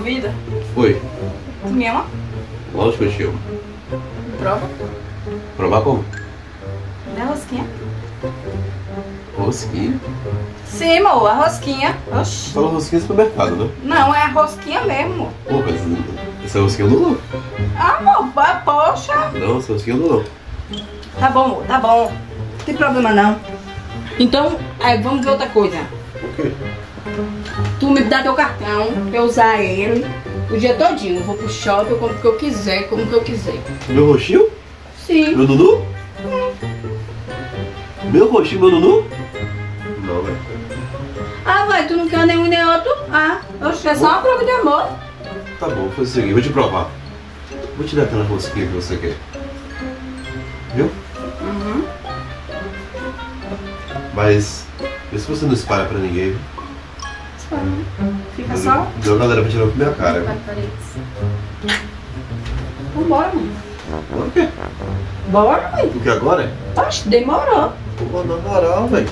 vida? Oi. Tu me ama? Lógico que eu te amo. Prova. Provar como? Não é rosquinha? Rosquinha? Sim, amor, a rosquinha. Oxi. Fala rosquinha do supermercado, né? Não, é a rosquinha mesmo. Pô, mas essa é rosquinha do Lulu. Amor, ah, poxa. Não, essa rosquinha do Lulu. Tá bom, amor, tá bom. Não tem problema não. Então, é, vamos ver outra coisa. O quê? Tu me dá teu cartão pra eu usar ele o dia todinho. Eu vou pro shopping, eu compro o que eu quiser, como que eu quiser. Meu roxinho? Sim. Meu Dudu? Meu roxinho, meu Dudu? Não, velho. Ah, vai, tu não quer nenhum nem outro? Ah, oxe, é só uma prova de amor. Tá bom, vou fazer o seguinte, vou te provar. Vou te dar aquela rosquinha que você quer. Viu? Uhum. Mas, vê se você não espalha pra ninguém. viu? Fica só. Deu a galera pra tirar com minha cara. Vambora, mãe. Por quê? Bora, mãe. Porque agora é? Oxe, demorou. Pô, na moral, velho.